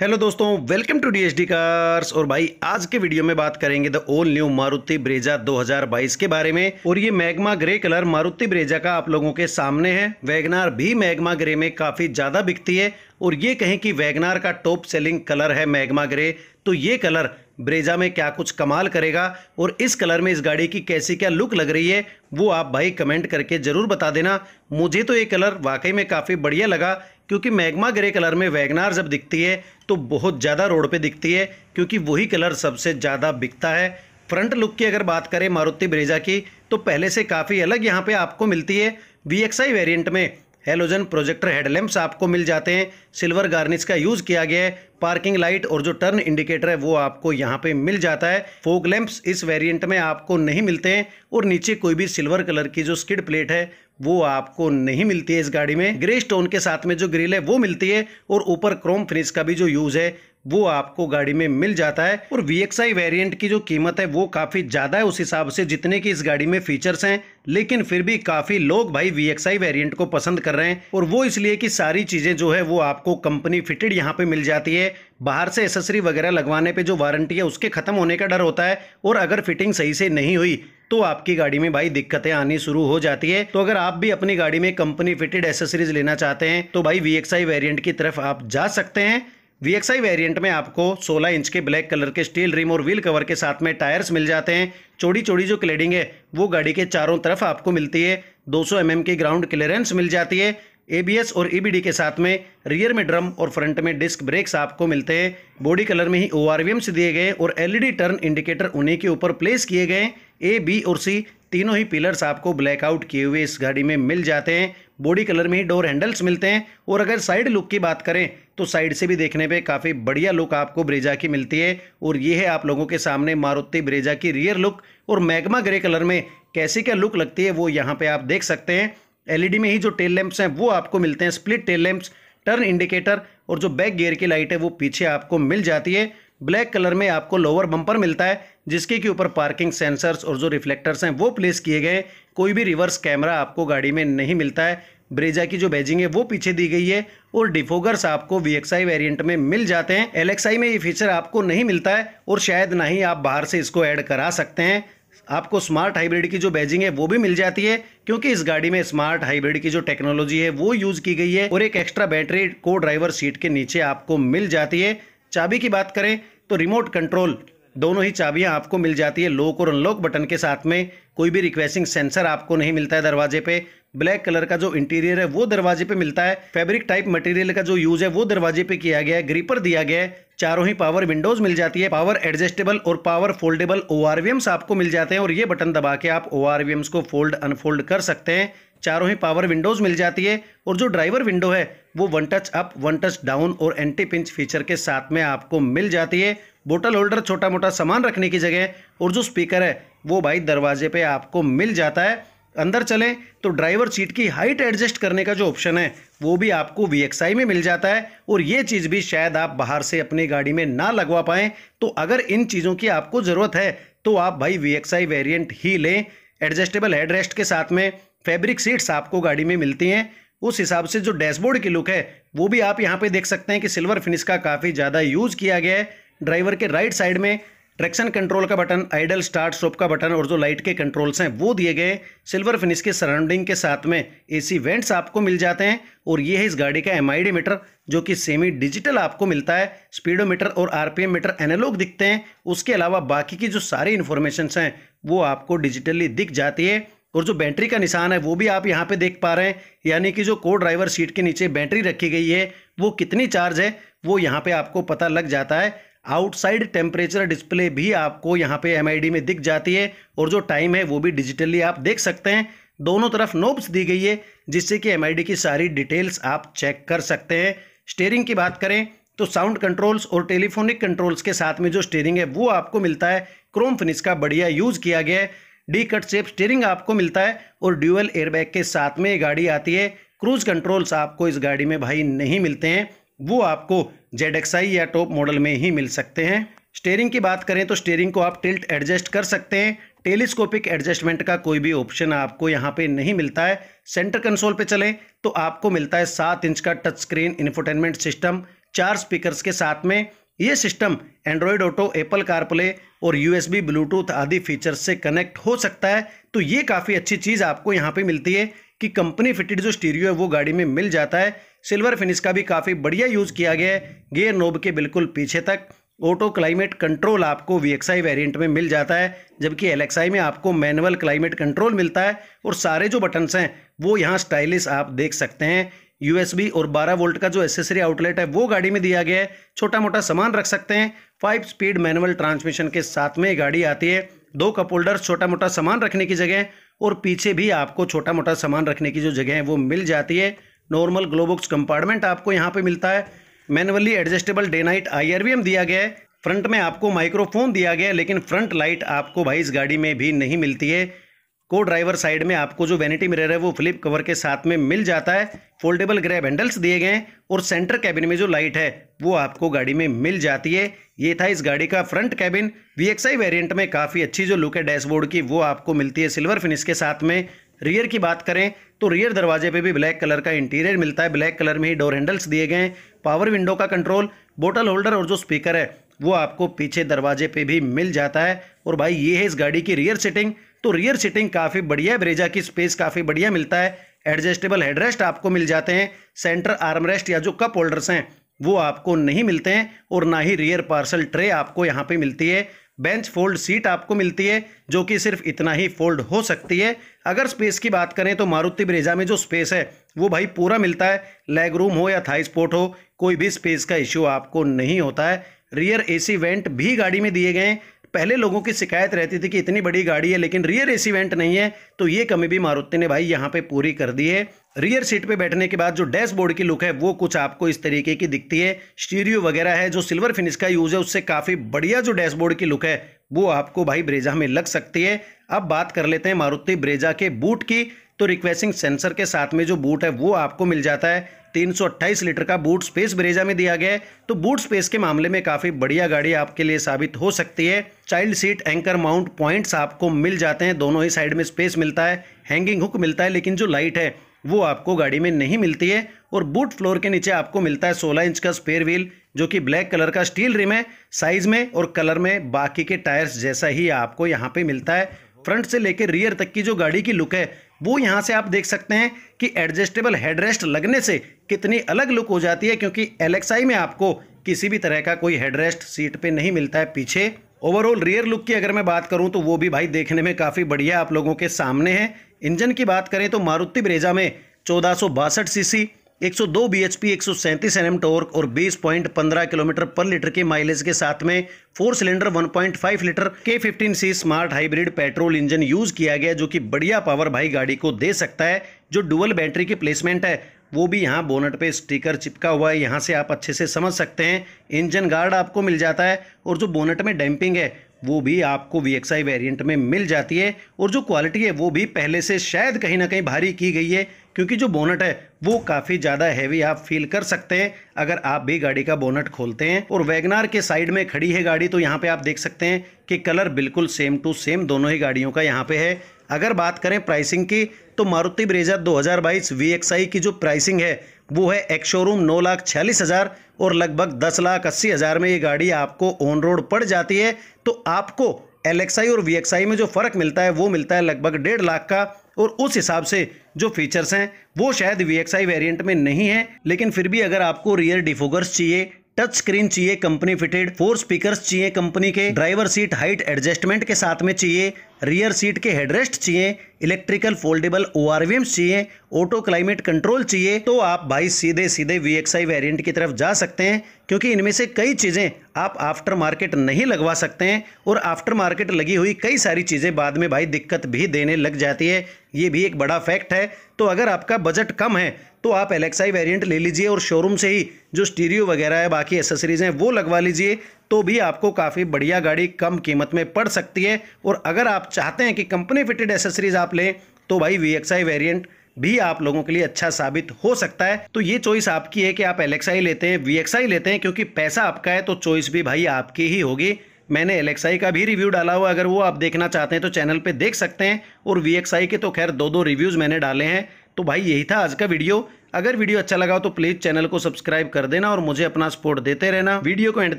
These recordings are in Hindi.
हेलो दोस्तों वेलकम टू डीएसडी कार्स और भाई, आज के वीडियो में बात करेंगे द ओल न्यू मारुति ब्रेजा 2022 के बारे में। और ये magma grey colour Maruti Brezza का आप लोगों के सामने है। वैगनार भी मैगमा ग्रे में काफ़ी ज़्यादा बिकती है। और ये कहें कि वैगनार का टॉप सेलिंग कलर है मैगमा ग्रे तो ये कलर ब्रेजा में क्या कुछ कमाल करेगा? और इस कलर में इस गाड़ी की कैसी क्या लुक लग रही है, वो आप भाई कमेंट करके ज़रूर बता देना। मुझे तो ये कलर वाकई में काफ़ी बढ़िया लगा। क्योंकि मैगमा ग्रे कलर में वैगनार जब दिखती है तो बहुत ज़्यादा रोड पे दिखती है, क्योंकि वही कलर सबसे ज़्यादा बिकता है। फ्रंट लुक की अगर बात करें मारुति ब्रेजा की तो पहले से काफ़ी अलग यहाँ पे आपको मिलती है। वी वेरिएंट में हेलोजन प्रोजेक्टर हेडलैम्प्स आपको मिल जाते हैं। सिल्वर गार्निश का यूज़ किया गया है। पार्किंग लाइट और जो टर्न इंडिकेटर है, वो आपको यहाँ पे मिल जाता है। फोक लैंप्स इस वेरिएंट में आपको नहीं मिलते हैं। और नीचे कोई भी सिल्वर कलर की जो स्किड प्लेट है वो आपको नहीं मिलती है इस गाड़ी में। ग्रे स्टोन के साथ में जो ग्रिल है, वो मिलती है और ऊपर क्रोम फिनिश का भी जो यूज़ है, वो आपको गाड़ी में मिल जाता है। और वी वेरिएंट की जो कीमत है, वो काफ़ी ज़्यादा है उस हिसाब से, जितने की इस गाड़ी में फीचर्स हैं। लेकिन फिर भी काफ़ी लोग भाई वी वेरिएंट को पसंद कर रहे हैं और वो इसलिए कि सारी चीज़ें जो है, वो आपको कंपनी फिटेड यहाँ पे मिल जाती है। बाहर से एसेसरी वगैरह लगवाने पे जो वारंटी है, उसके ख़त्म होने का डर होता है और अगर फिटिंग सही से नहीं हुई तो आपकी गाड़ी में भाई दिक्कतें आनी शुरू हो जाती है। तो अगर आप भी अपनी गाड़ी में कंपनी फिटेड एसेसरीज लेना चाहते हैं तो भाई VXI वेरिएंट की तरफ़ आप जा सकते हैं। VXI वेरिएंट में आपको 16 इंच के ब्लैक कलर के स्टील रिम और व्हील कवर के साथ में टायर्स मिल जाते हैं। चौड़ी चौड़ी जो क्लेडिंग है, वो गाड़ी के चारों तरफ़ आपको मिलती है। 200 सौ mm की ग्राउंड क्लियरेंस मिल जाती है। एबीएस और ईबीडी के साथ में रियर में ड्रम और फ्रंट में डिस्क ब्रेक्स आपको मिलते हैं। बॉडी कलर में ही ORVM से दिए गए और एलईडी टर्न इंडिकेटर उन्हीं के ऊपर प्लेस किए गए ए बी और सी तीनों ही पिलर्स आपको ब्लैकआउट किए हुए इस गाड़ी में मिल जाते हैं। बॉडी कलर में ही डोर हैंडल्स मिलते हैं। और अगर साइड लुक की बात करें तो साइड से भी देखने पे काफ़ी बढ़िया लुक आपको ब्रेजा की मिलती है। और ये है आप लोगों के सामने मारुति ब्रेजा की रियर लुक और मैगमा ग्रे कलर में कैसी क्या लुक लगती है, वो यहाँ पे आप देख सकते हैं। एलईडी में ही जो टेल लैंप्स हैं, वो आपको मिलते हैं। Split tail lamps turn indicator और जो बैक गियर की लाइट है, वो पीछे आपको मिल जाती है। ब्लैक कलर में आपको लोअर बम्पर मिलता है, जिसके के ऊपर पार्किंग सेंसर्स और जो रिफ्लेक्टर्स हैं, वो प्लेस किए गए कोई भी रिवर्स कैमरा आपको गाड़ी में नहीं मिलता है। ब्रेजा की जो बैजिंग है, वो पीछे दी गई है और डिफोगर्स आपको वी वेरिएंट में मिल जाते हैं। एलएक्सआई में ये फीचर आपको नहीं मिलता है और शायद ना ही आप बाहर से इसको ऐड करा सकते हैं। आपको स्मार्ट हाइब्रिड की जो बैजिंग है वो भी मिल जाती है, क्योंकि इस गाड़ी में स्मार्ट हाइब्रिड की जो टेक्नोलॉजी है वो यूज़ की गई है और एक एक्स्ट्रा बैटरी को ड्राइवर सीट के नीचे आपको मिल जाती है। चाबी की बात करें तो रिमोट कंट्रोल, दोनों ही चाबियाँ आपको मिल जाती है लॉक और अनलॉक बटन के साथ में। कोई भी रिक्वेस्टिंग सेंसर आपको नहीं मिलता है दरवाजे पे। ब्लैक कलर का जो इंटीरियर है वो दरवाजे पे मिलता है। फैब्रिक टाइप मटेरियल का जो यूज़ है वो दरवाजे पे किया गया है ग्रीपर दिया गया है। चारों ही पावर विंडोज़ मिल जाती है पावर एडजस्टेबल और पावर फोल्डेबल ओ आपको मिल जाते हैं और ये बटन दबा के आप ओ को फोल्ड अनफोल्ड कर सकते हैं। चारों ही पावर विंडोज़ मिल जाती है और जो ड्राइवर विंडो है, वो one touch up one touch down और एंटी पिंच फीचर के साथ में आपको मिल जाती है। बोटल होल्डर छोटा मोटा सामान रखने की जगह और जो स्पीकर है, वो भाई दरवाजे पे आपको मिल जाता है। अंदर चलें तो ड्राइवर सीट की हाइट एडजस्ट करने का जो ऑप्शन है, वो भी आपको VXI में मिल जाता है और ये चीज़ भी शायद आप बाहर से अपनी गाड़ी में ना लगवा पाएँ। तो अगर इन चीज़ों की आपको ज़रूरत है तो आप भाई वी वेरियंट ही लें। एडजस्टेबल हेड रेस्ट के साथ में फैब्रिक सीट्स आपको गाड़ी में मिलती हैं। उस हिसाब से जो डैशबोर्ड की लुक है, वो भी आप यहाँ पे देख सकते हैं कि सिल्वर फिनिश का काफ़ी ज़्यादा यूज़ किया गया है। ड्राइवर के राइट साइड में ट्रैक्शन कंट्रोल का बटन, आइडल स्टार्ट स्टॉप का बटन और जो लाइट के कंट्रोल्स हैं, वो दिए गए सिल्वर फिनिश के सराउंडिंग के साथ में एसी वेंट्स आपको मिल जाते हैं और ये है इस गाड़ी का एमआईडी मीटर जो कि सेमी डिजिटल आपको मिलता है। स्पीडोमीटर और आरपीएम मीटर एनालॉग दिखते हैं। उसके अलावा बाकी की जो सारी इन्फॉर्मेशन हैं, वो आपको डिजिटली दिख जाती है। और जो बैटरी का निशान है, वो भी आप यहाँ पे देख पा रहे हैं। यानी कि जो को ड्राइवर सीट के नीचे बैटरी रखी गई है, वो कितनी चार्ज है, वो यहाँ पे आपको पता लग जाता है। आउटसाइड टेम्परेचर डिस्प्ले भी आपको यहाँ पे एम में दिख जाती है और जो टाइम है वो भी डिजिटली आप देख सकते हैं। दोनों तरफ़ नोब्स दी गई है, जिससे कि एमआईडी की सारी डिटेल्स आप चेक कर सकते हैं। स्टेयरिंग की बात करें तो साउंड कंट्रोल्स और टेलीफोनिक कंट्रोल्स के साथ में जो स्टेयरिंग है वो आपको मिलता है। क्रोम फिनिश का बढ़िया यूज़ किया गया है। डी कट सेप स्टेयरिंग आपको मिलता है और ड्यूअल एयरबैग के साथ में गाड़ी आती है। क्रूज कंट्रोल्स आपको इस गाड़ी में भाई नहीं मिलते हैं। वो आपको जेडएक्सआई या टॉप मॉडल में ही मिल सकते हैं। स्टेयरिंग की बात करें तो स्टेयरिंग को आप टिल्ट एडजस्ट कर सकते हैं। टेलीस्कोपिक एडजस्टमेंट का कोई भी ऑप्शन आपको यहाँ पे नहीं मिलता है। सेंटर कंसोल पे चलें तो आपको मिलता है सात इंच का टच स्क्रीन इन्फोटेनमेंट सिस्टम चार स्पीकर्स के साथ में। ये system Android Auto Apple CarPlay और यूएसबी ब्लूटूथ आदि फीचर्स से कनेक्ट हो सकता है। तो ये काफ़ी अच्छी चीज़ आपको यहाँ पे मिलती है कि कंपनी फिटेड जो स्टीरियो है वो गाड़ी में मिल जाता है। सिल्वर फिनिश का भी काफ़ी बढ़िया यूज़ किया गया है। गेयर नोब के बिल्कुल पीछे तक। ऑटो क्लाइमेट कंट्रोल आपको वीएक्सआई वेरिएंट में मिल जाता है, जबकि एल में आपको मैनुअल क्लाइमेट कंट्रोल मिलता है और सारे जो बटन्स हैं, वो यहाँ स्टाइलिश आप देख सकते हैं। यूएसबी और 12 वोल्ट का जो एसेसरी आउटलेट है, वो गाड़ी में दिया गया है। छोटा मोटा सामान रख सकते हैं। फाइव स्पीड मैनुअल ट्रांसमिशन के साथ में गाड़ी आती है। दो कप होल्डर छोटा मोटा सामान रखने की जगह और पीछे भी आपको छोटा मोटा सामान रखने की जो जगह है, वो मिल जाती है। नॉर्मल ग्लोबॉक्स कंपार्टमेंट आपको यहाँ पे मिलता है। मैनुअली एडजस्टेबल डे नाइट आई दिया गया है। फ्रंट में आपको माइक्रोफोन दिया गया है, लेकिन फ्रंट लाइट आपको भाई इस गाड़ी में भी नहीं मिलती है। को ड्राइवर साइड में आपको जो वैनिटी मिरर है, वो फ्लिप कवर के साथ में मिल जाता है। फोल्डेबल ग्रैब हैंडल्स दिए गए हैं और सेंटर कैबिन में जो लाइट है, वो आपको गाड़ी में मिल जाती है। ये था इस गाड़ी का फ्रंट कैबिन वी वेरिएंट में काफ़ी अच्छी जो लुक है डैशबोर्ड की, वो आपको मिलती है सिल्वर फिनिश के साथ में। रियर की बात करें तो रियर दरवाजे पे भी ब्लैक कलर का इंटीरियर मिलता है। ब्लैक कलर में ही डोर हैंडल्स दिए गए हैं। पावर विंडो का कंट्रोल बोटल होल्डर और जो स्पीकर है, वो आपको पीछे दरवाजे पे भी मिल जाता है। और भाई, ये है इस गाड़ी की रियर सीटिंग तो रियर सीटिंग काफ़ी बढ़िया है। ब्रेजा की स्पेस काफ़ी बढ़िया मिलता है। एडजस्टेबल हेडरेस्ट आपको मिल जाते हैं। सेंटर आर्मरेस्ट या जो कप होल्डर्स हैं, वो आपको नहीं मिलते हैं। और ना ही रियर पार्सल ट्रे आपको यहाँ पे मिलती है। बेंच फोल्ड सीट आपको मिलती है, जो कि सिर्फ़ इतना ही फोल्ड हो सकती है। अगर स्पेस की बात करें तो मारुति ब्रेजा में जो स्पेस है, वो भाई पूरा मिलता है। लेग रूम हो या थाई स्पोर्ट हो, कोई भी स्पेस का इश्यू आपको नहीं होता है। रियर एसी वेंट भी गाड़ी में दिए गए हैं। पहले लोगों की शिकायत रहती थी कि इतनी बड़ी गाड़ी है, लेकिन रियर एसी वेंट नहीं है तो ये कमी भी मारुति ने भाई यहाँ पे पूरी कर दी है। रियर सीट पे बैठने के बाद जो डैशबोर्ड की लुक है, वो कुछ आपको इस तरीके की दिखती है। स्टीरियो वगैरह है, जो सिल्वर फिनिश का यूज़ है, उससे काफ़ी बढ़िया जो डैशबोर्ड की लुक है, वो आपको भाई ब्रेजा में लग सकती है। अब बात कर लेते हैं मारुति ब्रेजा के बूट की तो रिक्वेस्टिंग सेंसर के साथ में जो बूट है, वो आपको मिल जाता है। 328 लीटर का बूट स्पेस ब्रेजा में दिया गया है। तो बूट स्पेस के मामले में काफ़ी बढ़िया गाड़ी आपके लिए साबित हो सकती है। Child seat, anchor, mount points आपको मिल जाते हैं। दोनों ही साइड में स्पेस मिलता है, हैंगिंग हुक मिलता है, लेकिन जो लाइट है, वो आपको गाड़ी में नहीं मिलती है। और बूट फ्लोर के नीचे आपको मिलता है 16 इंच का स्पेयर व्हील, जो कि ब्लैक कलर का स्टील रिम है, साइज़ में और कलर में बाकी के टायर्स जैसा ही आपको यहाँ पे मिलता है। फ्रंट से लेकर रियर तक की जो गाड़ी की लुक है वो यहाँ से आप देख सकते हैं कि एडजस्टेबल हेडरेस्ट लगने से कितनी अलग लुक हो जाती है, क्योंकि एलेक्साई में आपको किसी भी तरह का कोई हेडरेस्ट सीट पे नहीं मिलता है पीछे। ओवरऑल रियर लुक की अगर मैं बात करूँ तो वो भी भाई देखने में काफ़ी बढ़िया आप लोगों के सामने है। इंजन की बात करें तो मारुति ब्रेजा में चौदह सीसी 102 बीएचपी 137 एनएम टॉर्क और 20.15 किलोमीटर पर लीटर के माइलेज के साथ में फोर सिलेंडर 1.5 लीटर के 15 C smart hybrid petrol engine use किया गया, जो कि बढ़िया पावर भाई गाड़ी को दे सकता है, जो डुअल बैटरी की प्लेसमेंट है। वो भी यहाँ बोनट पे स्टिकर चिपका हुआ है, यहाँ से आप अच्छे से समझ सकते हैं। इंजन गार्ड आपको मिल जाता है और जो बोनट में डैम्पिंग है वो भी आपको वी एक्स आई वेरियंट में मिल जाती है और जो क्वालिटी है वो भी पहले से शायद कहीं ना कहीं भारी की गई है, क्योंकि जो बोनट है, वो काफ़ी ज़्यादा हैवी आप फील कर सकते हैं। अगर आप भी गाड़ी का बोनट खोलते हैं और वैगनार के साइड में खड़ी है गाड़ी तो यहाँ पे आप देख सकते हैं कि कलर बिल्कुल सेम टू सेम दोनों ही गाड़ियों का यहाँ पे है। अगर बात करें प्राइसिंग की तो मारुति ब्रेजा 2022 VXI की जो प्राइसिंग है वो है एक शोरूम नौ लाख छियालीस हज़ार और लगभग दस लाख अस्सी हज़ार में ये गाड़ी आपको ऑन रोड पड़ जाती है। तो आपको एलएक्सआई और वीएक्सआई में जो फ़र्क मिलता है, वो मिलता है लगभग डेढ़ लाख का और उस हिसाब से जो फीचर्स हैं, वो शायद वीएक्सआई वेरिएंट में नहीं है, लेकिन फिर भी अगर आपको रियर डिफोगर्स चाहिए टच स्क्रीन चाहिए कंपनी फिटेड, फोर स्पीकर्स चाहिए कंपनी के, ड्राइवर सीट हाइट एडजस्टमेंट के साथ में चाहिए, रियर सीट के हेडरेस्ट चाहिए, इलेक्ट्रिकल फोल्डेबल ओ चाहिए, ऑटो क्लाइमेट कंट्रोल चाहिए तो आप भाई सीधे सीधे वी एक्स वेरियंट की तरफ़ जा सकते हैं। क्योंकि इनमें से कई चीज़ें आप आफ्टर मार्केट नहीं लगवा सकते हैं और आफ्टर मार्केट लगी हुई कई सारी चीज़ें बाद में भाई दिक्कत भी देने लग जाती है। ये भी एक बड़ा फैक्ट है। तो अगर आपका बजट कम है तो आप एलेक्साई वेरिएंट ले लीजिए और शोरूम से ही जो स्टीरियो वगैरह है, बाकी एसेसरीज़ हैं, वो लगवा लीजिए तो भी आपको काफ़ी बढ़िया गाड़ी कम कीमत में पड़ सकती है। और अगर आप चाहते हैं कि कंपनी फिटेड एसेसरीज आप लें तो भाई वी एक्स आई वेरियंट भी आप लोगों के लिए अच्छा साबित हो सकता है। तो ये चॉइस आपकी है कि आप एलेक्साई लेते हैं वी लेते हैं, क्योंकि पैसा आपका है तो चॉइस भी भाई आपकी ही होगी। मैंने एलेक्साई का भी रिव्यू डाला हुआ अगर वो आप देखना चाहते हैं तो चैनल पे देख सकते हैं। और वीएक्सआई के तो खैर दो दो रिव्यूज़ मैंने डाले हैं। तो भाई यही था आज का वीडियो अगर वीडियो अच्छा लगा हो तो प्लीज़ चैनल को सब्सक्राइब कर देना और मुझे अपना सपोर्ट देते रहना। वीडियो को एंड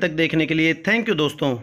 तक देखने के लिए थैंक यू दोस्तों।